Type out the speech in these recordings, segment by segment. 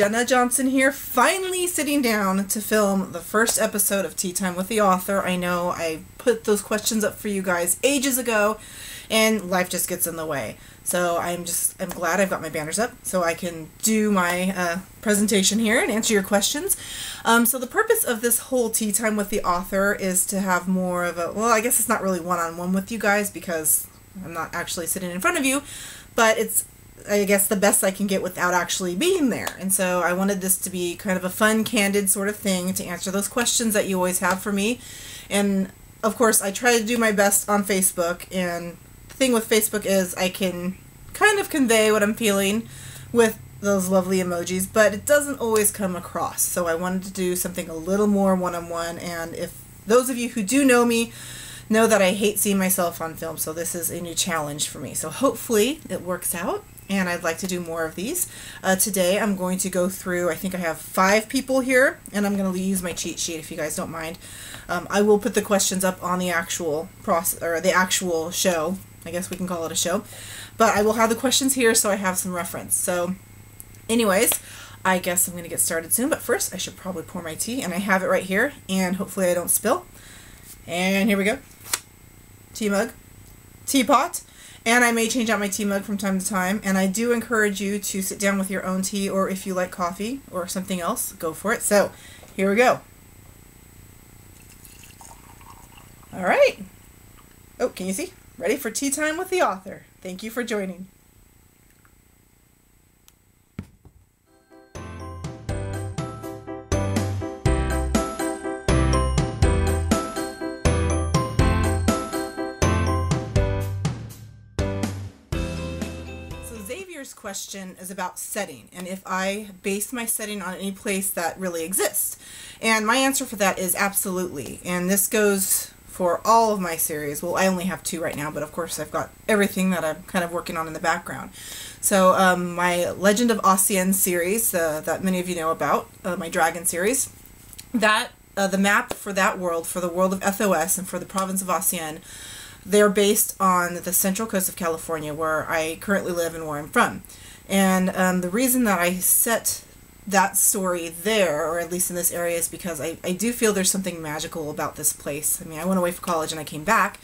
Jenna Johnson here, finally sitting down to film the first episode of Tea Time with the Author. I know I put those questions up for you guys ages ago, and life just gets in the way. So I'm just, I'm glad I've got my banners up so I can do my uh, presentation here and answer your questions. Um, so the purpose of this whole Tea Time with the Author is to have more of a, well, I guess it's not really one-on-one -on -one with you guys because I'm not actually sitting in front of you, but it's I guess the best I can get without actually being there. And so I wanted this to be kind of a fun, candid sort of thing to answer those questions that you always have for me. And of course, I try to do my best on Facebook. And the thing with Facebook is I can kind of convey what I'm feeling with those lovely emojis, but it doesn't always come across. So I wanted to do something a little more one on one. And if those of you who do know me, know that I hate seeing myself on film, so this is a new challenge for me. So hopefully it works out and I'd like to do more of these. Uh, today I'm going to go through, I think I have five people here, and I'm going to use my cheat sheet if you guys don't mind. Um, I will put the questions up on the actual process, or the actual show. I guess we can call it a show. But I will have the questions here so I have some reference. So anyways, I guess I'm going to get started soon, but first I should probably pour my tea, and I have it right here, and hopefully I don't spill. And here we go. Tea mug. Teapot. And I may change out my tea mug from time to time. And I do encourage you to sit down with your own tea, or if you like coffee or something else, go for it. So, here we go. All right. Oh, can you see? Ready for tea time with the author. Thank you for joining. Question is about setting and if I base my setting on any place that really exists. And my answer for that is absolutely. And this goes for all of my series. Well, I only have two right now, but of course I've got everything that I'm kind of working on in the background. So um, my Legend of Ossian series uh, that many of you know about, uh, my Dragon series, that uh, the map for that world, for the world of Ethos and for the province of Ossian, they're based on the central coast of California, where I currently live and where I'm from. And um, the reason that I set that story there, or at least in this area, is because I, I do feel there's something magical about this place. I mean, I went away for college and I came back.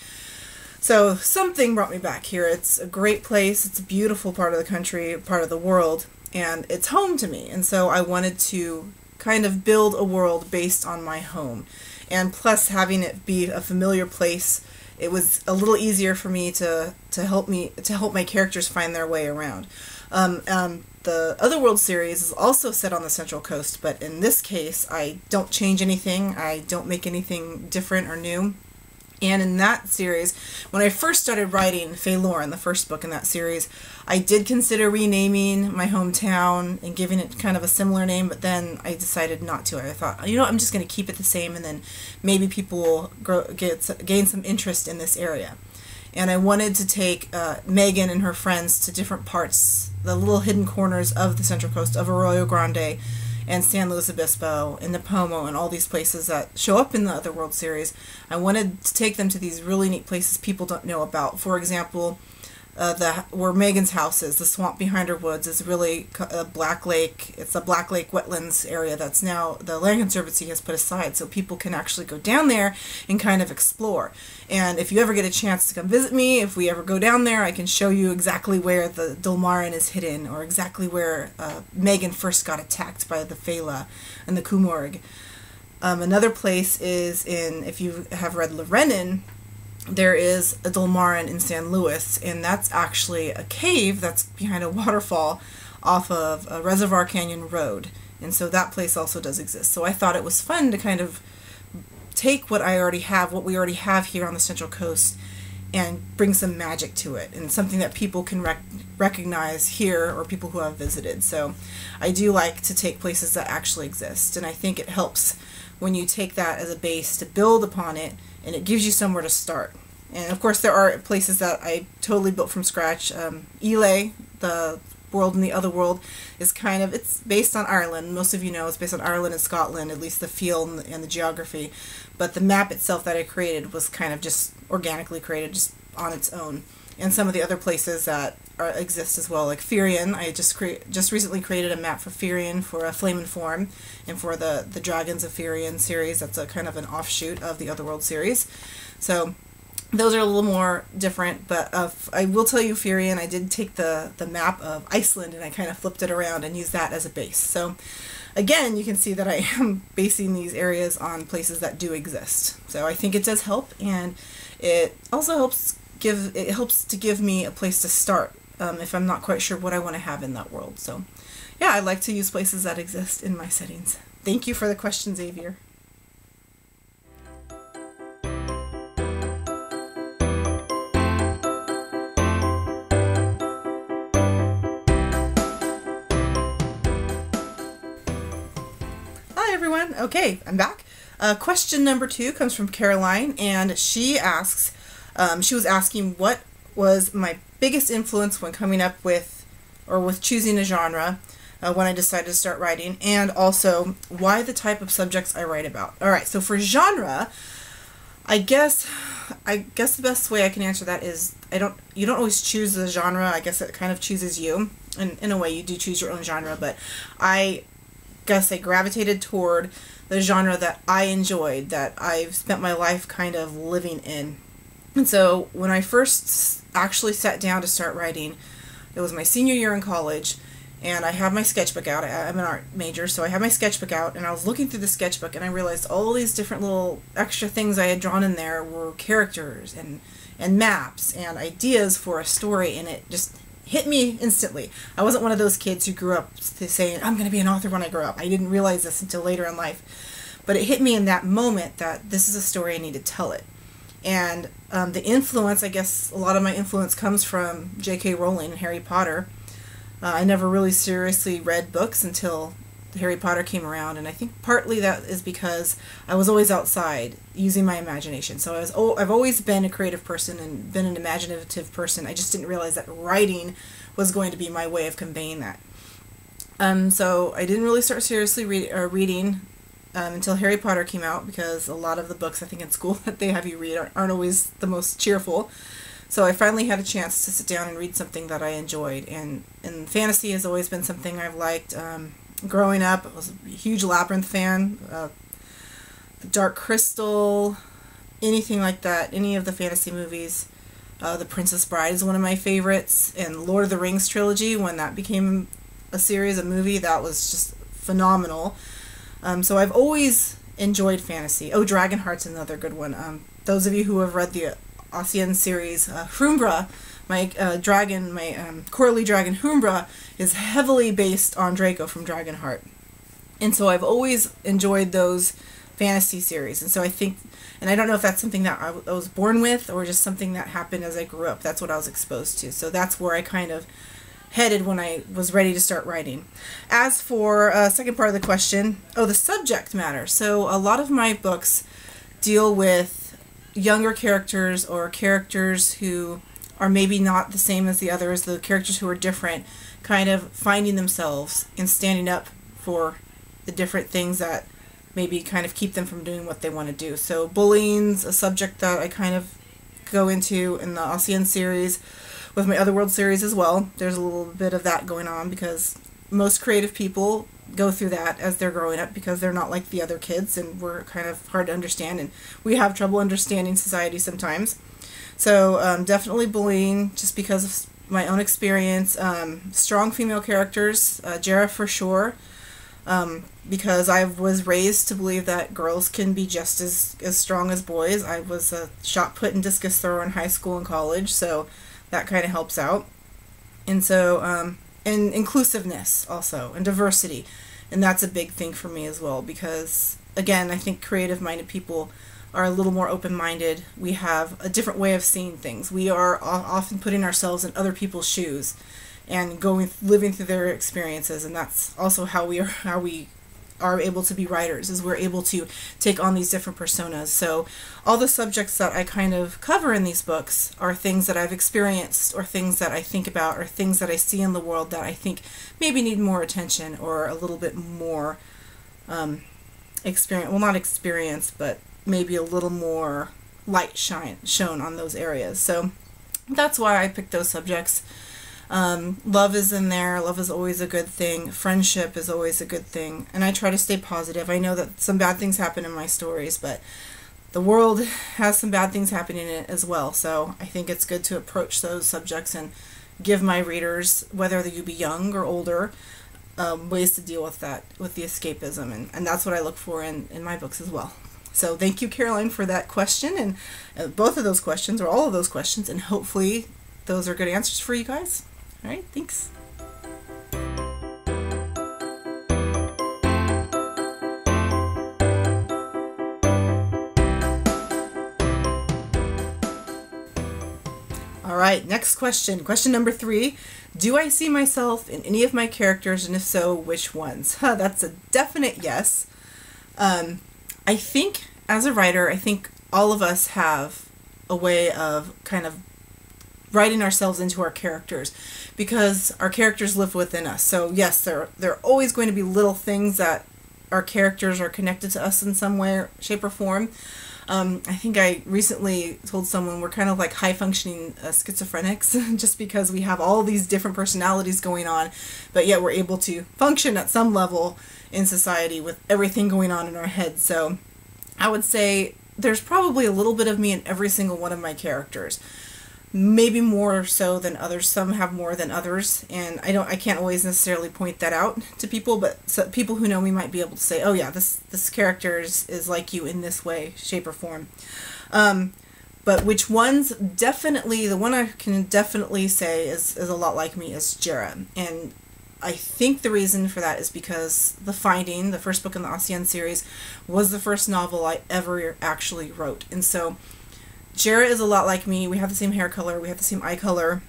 So something brought me back here. It's a great place. It's a beautiful part of the country, part of the world, and it's home to me. And so I wanted to kind of build a world based on my home. And plus having it be a familiar place it was a little easier for me to to help me to help my characters find their way around. Um, um, the Otherworld series is also set on the Central Coast, but in this case, I don't change anything. I don't make anything different or new. And in that series, when I first started writing Faelorn, the first book in that series, I did consider renaming my hometown and giving it kind of a similar name, but then I decided not to. I thought, you know, I'm just going to keep it the same, and then maybe people will grow, get gain some interest in this area. And I wanted to take uh, Megan and her friends to different parts, the little hidden corners of the Central Coast of Arroyo Grande and San Luis Obispo and Nipomo and all these places that show up in the other World series. I wanted to take them to these really neat places people don't know about. For example, uh, the where Megan's house is, the swamp behind her woods, is really a Black Lake. It's a Black Lake wetlands area that's now the Land Conservancy has put aside, so people can actually go down there and kind of explore. And if you ever get a chance to come visit me, if we ever go down there, I can show you exactly where the Dolmarin is hidden, or exactly where uh, Megan first got attacked by the Fela and the Kumorg. Um, another place is in, if you have read Lorenin, there is a Dolmarren in San Luis, and that's actually a cave that's behind a waterfall off of a Reservoir Canyon Road. And so that place also does exist. So I thought it was fun to kind of take what I already have, what we already have here on the Central Coast, and bring some magic to it and something that people can rec recognize here or people who have visited. So I do like to take places that actually exist, and I think it helps when you take that as a base to build upon it and it gives you somewhere to start. And of course, there are places that I totally built from scratch. Um, Islay, the world in the other world, is kind of it's based on Ireland. Most of you know it's based on Ireland and Scotland, at least the feel and the, and the geography. But the map itself that I created was kind of just organically created, just on its own. And some of the other places that are, exist as well, like Firion. I just cre- just recently created a map for Firion for a Flame and Form, and for the the Dragons of Firion series. That's a kind of an offshoot of the Otherworld series. So those are a little more different, but uh, I will tell you, Firion, I did take the the map of Iceland and I kind of flipped it around and used that as a base. So again, you can see that I am basing these areas on places that do exist. So I think it does help, and it also helps give it helps to give me a place to start um, if I'm not quite sure what I want to have in that world. So, yeah, I like to use places that exist in my settings. Thank you for the question, Xavier. Hi, everyone. Okay, I'm back. Uh, question number two comes from Caroline, and she asks, um, she was asking what was my biggest influence when coming up with or with choosing a genre uh, when I decided to start writing, and also why the type of subjects I write about. All right, so for genre, I guess I guess the best way I can answer that is I don't you don't always choose the genre. I guess it kind of chooses you. And in a way you do choose your own genre, but I guess I gravitated toward the genre that I enjoyed, that I've spent my life kind of living in. And so when I first actually sat down to start writing, it was my senior year in college, and I had my sketchbook out. I'm an art major, so I had my sketchbook out, and I was looking through the sketchbook, and I realized all these different little extra things I had drawn in there were characters and and maps and ideas for a story, and it just hit me instantly. I wasn't one of those kids who grew up saying, I'm going to be an author when I grow up. I didn't realize this until later in life. But it hit me in that moment that this is a story I need to tell it. And um, the influence, I guess a lot of my influence comes from J.K. Rowling and Harry Potter. Uh, I never really seriously read books until Harry Potter came around, and I think partly that is because I was always outside using my imagination. So I was oh, I've always been a creative person and been an imaginative person. I just didn't realize that writing was going to be my way of conveying that. Um, so I didn't really start seriously read, uh, reading um, until Harry Potter came out because a lot of the books I think in school that they have you read aren't, aren't always the most cheerful. So I finally had a chance to sit down and read something that I enjoyed, and and fantasy has always been something I've liked. Um, growing up, I was a huge Labyrinth fan. Uh, Dark Crystal, anything like that, any of the fantasy movies. Uh, the Princess Bride is one of my favorites, and Lord of the Rings trilogy, when that became a series, a movie, that was just phenomenal. Um, so I've always enjoyed fantasy. Oh, Dragonheart's another good one. Um, those of you who have read the Ossian series, uh, Humbra, my uh, dragon, my um, dragon Humbra, is heavily based on Draco from Dragonheart. And so I've always enjoyed those fantasy series. And so I think, and I don't know if that's something that I was born with or just something that happened as I grew up. That's what I was exposed to. So that's where I kind of headed when I was ready to start writing. As for uh, second part of the question, oh, the subject matter. So a lot of my books deal with younger characters or characters who are maybe not the same as the others, the characters who are different, kind of finding themselves and standing up for the different things that maybe kind of keep them from doing what they want to do. So bullying's a subject that I kind of go into in the Ossian series with my other world series as well. There's a little bit of that going on because most creative people go through that as they're growing up because they're not like the other kids and we're kind of hard to understand and we have trouble understanding society sometimes. So um, definitely bullying just because of my own experience. Um, strong female characters, uh, Jera for sure, um, because I was raised to believe that girls can be just as, as strong as boys. I was a shot put and discus thrower in high school and college, so that kind of helps out. And so, um, and inclusiveness also, and diversity. And that's a big thing for me as well because, again, I think creative minded people are a little more open minded. We have a different way of seeing things. We are often putting ourselves in other people's shoes and going living through their experiences and that's also how we are how we are able to be writers is we're able to take on these different personas so all the subjects that i kind of cover in these books are things that i've experienced or things that i think about or things that i see in the world that i think maybe need more attention or a little bit more um, experience well not experience but maybe a little more light shine shown on those areas so that's why I picked those subjects. Um, love is in there. Love is always a good thing. Friendship is always a good thing. And I try to stay positive. I know that some bad things happen in my stories, but the world has some bad things happening in it as well. So I think it's good to approach those subjects and give my readers, whether you be young or older, um, ways to deal with that, with the escapism. And, and that's what I look for in, in my books as well. So thank you, Caroline, for that question and uh, both of those questions, or all of those questions, and hopefully those are good answers for you guys. All right, thanks. All right, next question. Question number three Do I see myself in any of my characters, and if so, which ones? Huh, that's a definite yes. Um, I think, as a writer, I think all of us have a way of kind of writing ourselves into our characters because our characters live within us. So yes, there there are always going to be little things that our characters are connected to us in some way, shape, or form. Um, I think I recently told someone we're kind of like high functioning uh, schizophrenics just because we have all these different personalities going on, but yet we're able to function at some level in society with everything going on in our heads. So I would say there's probably a little bit of me in every single one of my characters maybe more so than others. Some have more than others. And i don't i can't always necessarily point that out to people but so people who know me might be able to say oh yeah this this character is, is like you in this way shape or form. Um, but which ones definitely the one i can definitely say is, is a lot like me is Jera. And I think the reason for that is because The Finding, the first book in the Ossian series, was the first novel I ever actually wrote. And so Jera is a lot like me. We have the same hair color. We have the same eye color.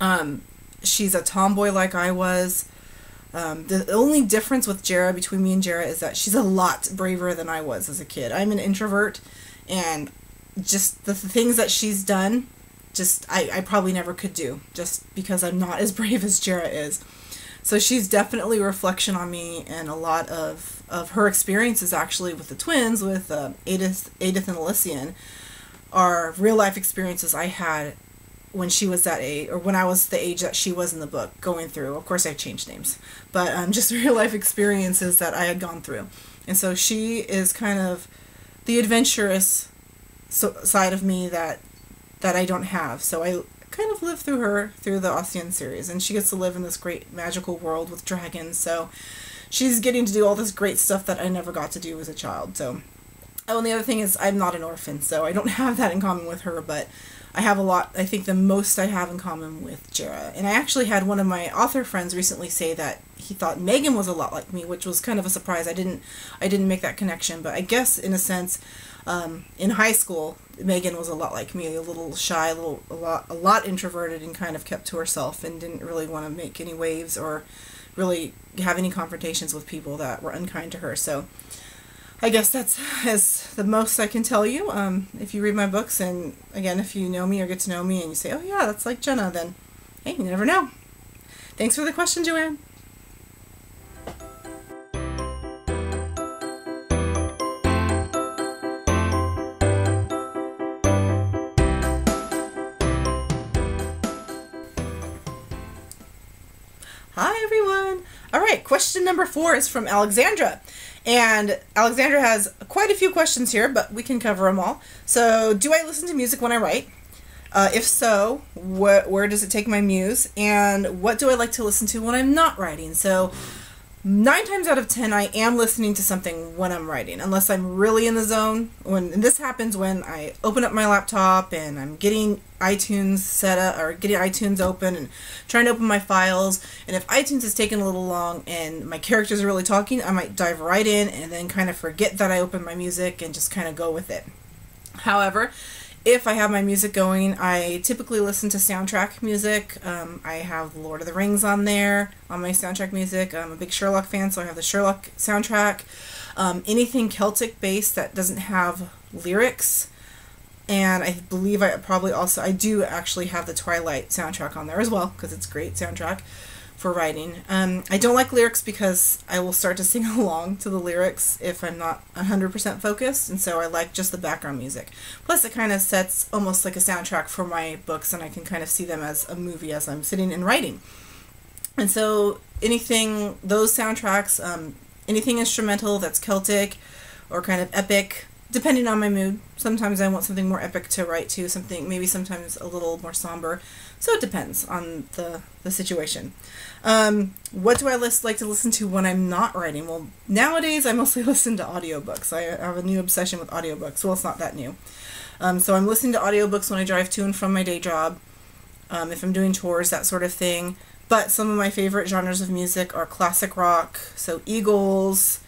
Um, she's a tomboy like I was. Um, the only difference with Jara between me and Jara is that she's a lot braver than I was as a kid. I'm an introvert, and just the, the things that she's done, just I, I probably never could do, just because I'm not as brave as Jara is. So she's definitely a reflection on me, and a lot of, of her experiences actually with the twins, with uh, Edith, Edith and Elysian, are real life experiences I had when she was that age, or when I was the age that she was in the book, going through. Of course, I've changed names, but um, just real life experiences that I had gone through. And so she is kind of the adventurous so, side of me that that I don't have. So I kind of live through her through the Ossian series, and she gets to live in this great magical world with dragons. So she's getting to do all this great stuff that I never got to do as a child. So Oh, and the other thing is, I'm not an orphan, so I don't have that in common with her, but I have a lot, I think the most I have in common with Jera. And I actually had one of my author friends recently say that he thought Megan was a lot like me, which was kind of a surprise. I didn't, I didn't make that connection, but I guess in a sense, um, in high school, Megan was a lot like me, a little shy, a little, a lot, a lot introverted, and kind of kept to herself, and didn't really want to make any waves or really have any confrontations with people that were unkind to her. So I guess that's as the most I can tell you. Um, if you read my books, and again, if you know me or get to know me, and you say, "Oh yeah, that's like Jenna," then hey, you never know. Thanks for the question, Joanne. Right, question number four is from Alexandra. And Alexandra has quite a few questions here, but we can cover them all. So, do I listen to music when I write? Uh, if so, wh- where does it take my muse? And what do I like to listen to when I'm not writing? So, nine times out of ten I am listening to something when I'm writing, unless I'm really in the zone. When this happens when I open up my laptop and I'm getting iTunes set up or getting iTunes open and trying to open my files. And if iTunes is taking a little long and my characters are really talking, I might dive right in and then kind of forget that I opened my music and just kind of go with it. However, if I have my music going, I typically listen to soundtrack music. Um, I have Lord of the Rings on there on my soundtrack music. I'm a big Sherlock fan, so I have the Sherlock soundtrack. Um, anything Celtic based that doesn't have lyrics. And I believe I probably also, I do actually have the Twilight soundtrack on there as well, because it's great soundtrack for writing. Um, I don't like lyrics because I will start to sing along to the lyrics if I'm not 100% focused, and so I like just the background music. Plus, it kind of sets almost like a soundtrack for my books, and I can kind of see them as a movie as I'm sitting and writing. And so, anything, those soundtracks, um, anything instrumental that's Celtic or kind of epic, depending on my mood. Sometimes I want something more epic to write to, something maybe sometimes a little more somber. So it depends on the, the situation. Um, what do I list, like to listen to when I'm not writing? Well, nowadays I mostly listen to audiobooks. I have a new obsession with audiobooks. Well, it's not that new. Um, so I'm listening to audiobooks when I drive to and from my day job, um, if I'm doing tours, that sort of thing. But some of my favorite genres of music are classic rock, so Eagles,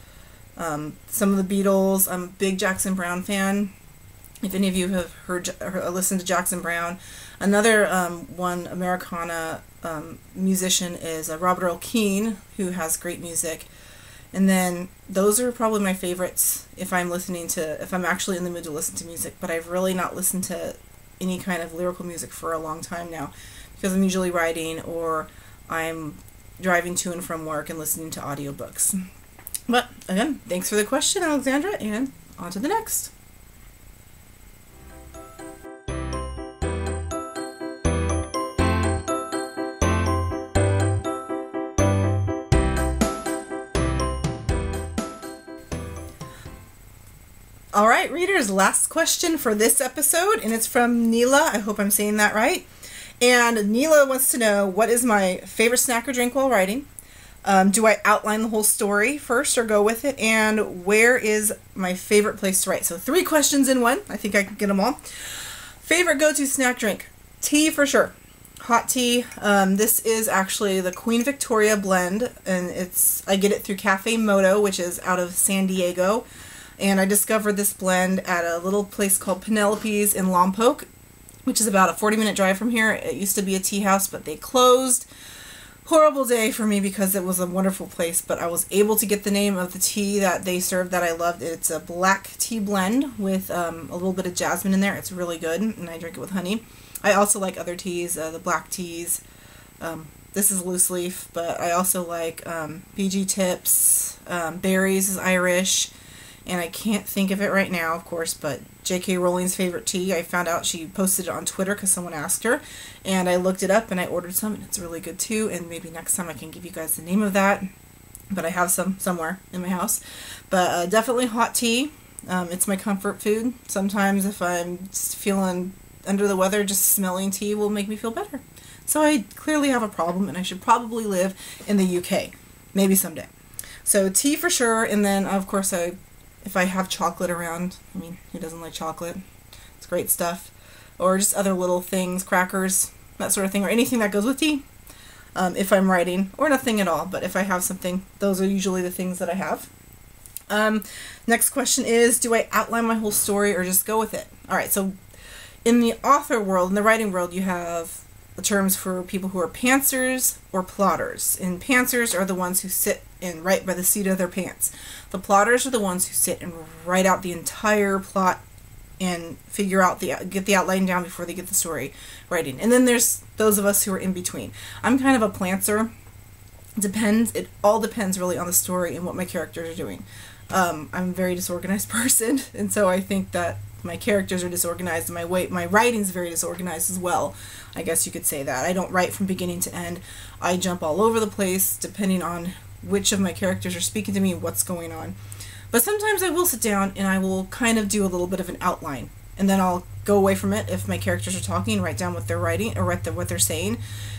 um, some of the Beatles. I'm a big Jackson Browne fan. If any of you have heard, or listened to Jackson Browne, Another um, one Americana um, musician is uh, Robert Earl Keen, who has great music. And then those are probably my favorites if I'm listening to, if I'm actually in the mood to listen to music. But I've really not listened to any kind of lyrical music for a long time now because I'm usually writing or I'm driving to and from work and listening to audiobooks. But again, thanks for the question, Alexandra, and on to the next. All right, readers, last question for this episode, and it's from Neela. I hope I'm saying that right. And Neela wants to know what is my favorite snack or drink while writing? Um, do I outline the whole story first or go with it? And where is my favorite place to write? So, three questions in one. I think I can get them all. Favorite go to snack drink? Tea for sure. Hot tea. Um, this is actually the Queen Victoria blend, and it's I get it through Cafe Moto, which is out of San Diego and I discovered this blend at a little place called Penelope's in Lompoc, which is about a 40 minute drive from here. It used to be a tea house, but they closed. Horrible day for me because it was a wonderful place, but I was able to get the name of the tea that they served that I loved. It's a black tea blend with um, a little bit of jasmine in there. It's really good, and I drink it with honey. I also like other teas, uh, the black teas. Um, this is loose leaf, but I also like um, PG Tips. Um, Barry's is Irish and I can't think of it right now, of course, but J.K. Rowling's favorite tea. I found out she posted it on Twitter because someone asked her, and I looked it up and I ordered some, and it's really good too. And maybe next time I can give you guys the name of that, but I have some somewhere in my house. But uh, definitely hot tea. Um, it's my comfort food. Sometimes if I'm feeling under the weather, just smelling tea will make me feel better. So I clearly have a problem, and I should probably live in the UK, maybe someday. So tea for sure, and then of course I if I have chocolate around. I mean, who doesn't like chocolate? It's great stuff. Or just other little things, crackers, that sort of thing, or anything that goes with tea. Um, if I'm writing, or nothing at all, but if I have something, those are usually the things that I have. Um, next question is Do I outline my whole story or just go with it? All right, so in the author world, in the writing world, you have terms for people who are pantsers or plotters. And pantsers are the ones who sit and write by the seat of their pants. The plotters are the ones who sit and write out the entire plot and figure out the get the outline down before they get the story writing. And then there's those of us who are in between. I'm kind of a plantser. Depends. It all depends really on the story and what my characters are doing. Um, I'm a very disorganized person, and so I think that my characters are disorganized and my way my writing's very disorganized as well. I guess you could say that. I don't write from beginning to end. I jump all over the place depending on which of my characters are speaking to me, and what's going on. But sometimes I will sit down and I will kind of do a little bit of an outline. And then I'll go away from it if my characters are talking, write down what they're writing or write what they're saying,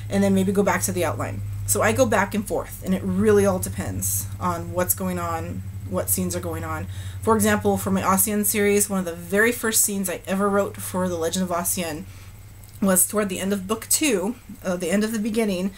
and then maybe go back to the outline. So I go back and forth, and it really all depends on what's going on, what scenes are going on. For example, for my Ossian series, one of the very first scenes I ever wrote for The Legend of Ossian was toward the end of book two, uh, the end of the beginning.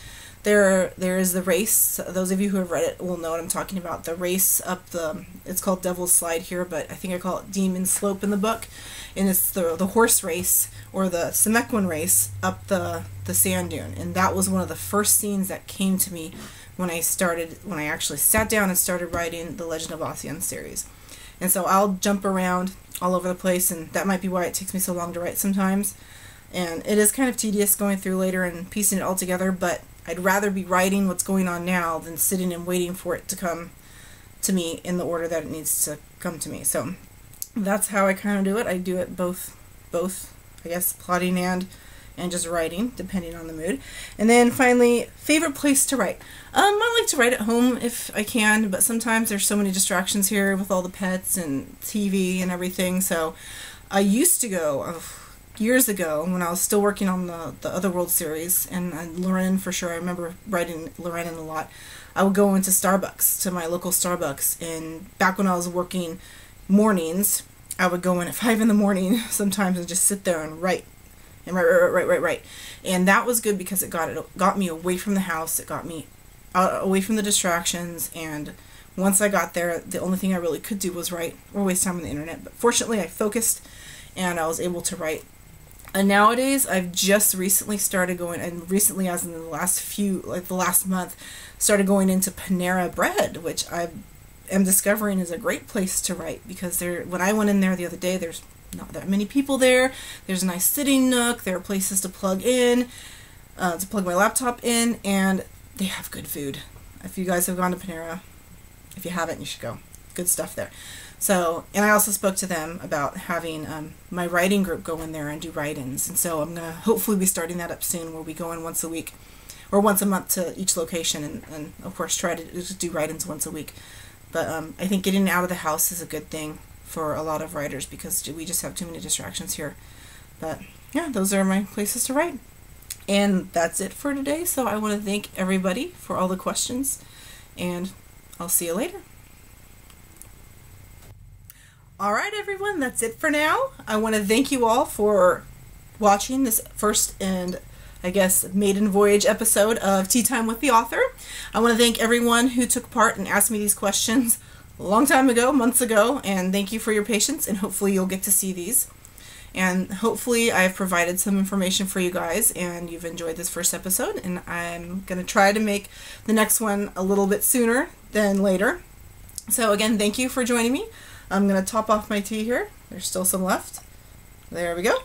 There, there is the race. Those of you who have read it will know what I'm talking about. The race up the, it's called Devil's Slide here, but I think I call it Demon Slope in the book, and it's the the horse race or the Semequin race up the the sand dune, and that was one of the first scenes that came to me when I started, when I actually sat down and started writing the Legend of Ossian series. And so I'll jump around all over the place, and that might be why it takes me so long to write sometimes. And it is kind of tedious going through later and piecing it all together, but I'd rather be writing what's going on now than sitting and waiting for it to come to me in the order that it needs to come to me. So that's how I kind of do it. I do it both, both, I guess, plotting and and just writing, depending on the mood. And then finally, favorite place to write. Um, I like to write at home if I can, but sometimes there's so many distractions here with all the pets and TV and everything. So I used to go oh, years ago when I was still working on the, the Other World series, and, and Loren for sure. I remember writing Loren a lot. I would go into Starbucks, to my local Starbucks, and back when I was working mornings, I would go in at 5 in the morning sometimes and just sit there and write and right, right, right, right, right. And that was good because it got it got me away from the house. It got me out, away from the distractions. And once I got there, the only thing I really could do was write or waste time on the internet. But fortunately, I focused, and I was able to write. And nowadays, I've just recently started going, and recently, as in the last few, like the last month, started going into Panera Bread, which I am discovering is a great place to write because there. When I went in there the other day, there's not that many people there. There's a nice sitting nook. There are places to plug in, uh, to plug my laptop in, and they have good food. If you guys have gone to Panera, if you haven't, you should go. Good stuff there. So, and I also spoke to them about having um, my writing group go in there and do write-ins. And so I'm going to hopefully be starting that up soon where we go in once a week or once a month to each location and, and of course try to do write-ins once a week. But um, I think getting out of the house is a good thing for a lot of writers because we just have too many distractions here. But yeah, those are my places to write. And that's it for today. So I want to thank everybody for all the questions, and I'll see you later. All right, everyone, that's it for now. I want to thank you all for watching this first and I guess, maiden voyage episode of Tea Time with the Author. I want to thank everyone who took part and asked me these questions a long time ago, months ago, and thank you for your patience, and hopefully you'll get to see these. And hopefully I've provided some information for you guys and you've enjoyed this first episode, and I'm going to try to make the next one a little bit sooner than later. So again, thank you for joining me. I'm going to top off my tea here. There's still some left. There we go.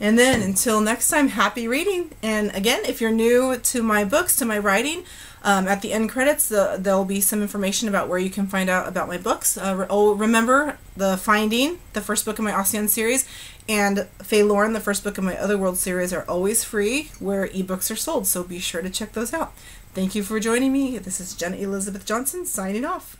And then until next time, happy reading. And again, if you're new to my books, to my writing, um, at the end credits, the, there'll be some information about where you can find out about my books. Uh, oh, remember the Finding, the first book in my Ossian series, and Faelorn, the first book in my Otherworld series, are always free where ebooks are sold. So be sure to check those out. Thank you for joining me. This is Jenna Elizabeth Johnson signing off.